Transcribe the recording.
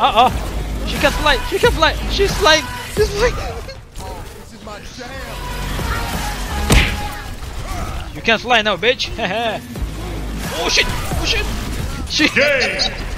Uh oh. She can fly. She can fly. She's flying. She's flying. This is my jam. You can fly now, bitch. oh shit. Oh shit. Shit.